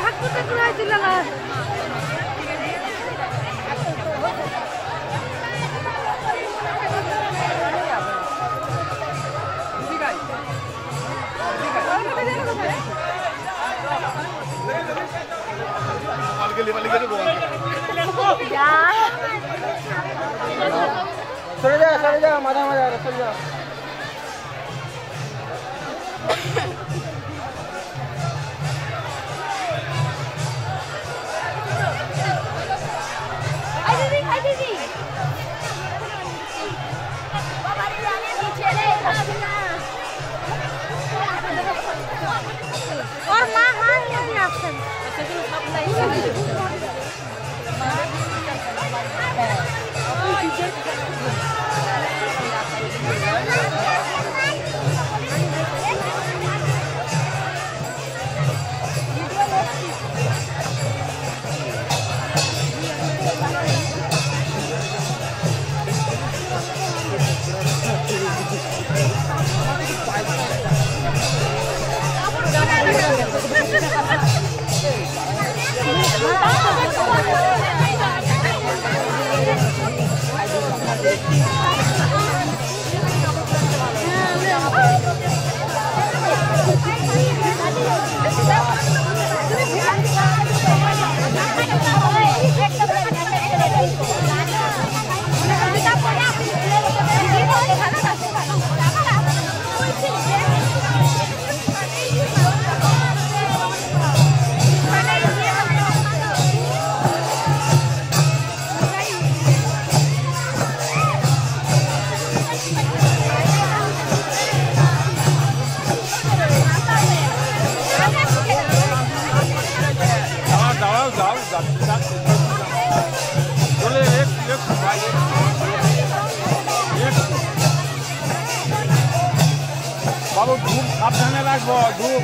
ঠাকুর ঠাকুর হয়েছিল না lima-lima itu bukan. Ya. Sudah, sudah, mata-mata, sudah. বাবু ধূপ সাবধানে রাখবো ধূপ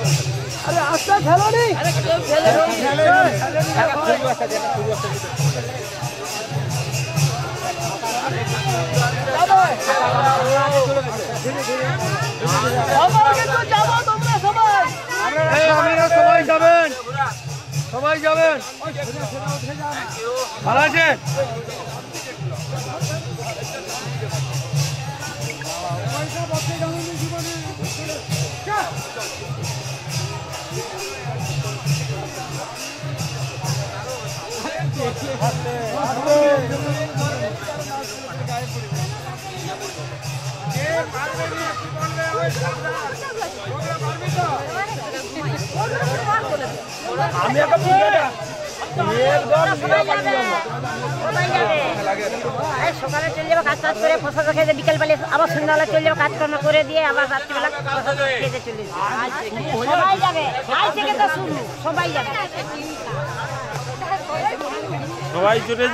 আপনারা সবাই যাবেন সবাই যাবেন ভালো আছেন আমি সকালে চলে যাবে, কাজ টাজ করে প্রসাদ খেয়ে বিকেল বেলা আবার সন্ধ্যাবেলা চলে যাবে, কাজকর্ম করে দিয়ে আবার রাত্রিবেলা প্রসাদ খেতে চলে যাবে। সবাই যাবে সবাই যাবে। সবাই চলে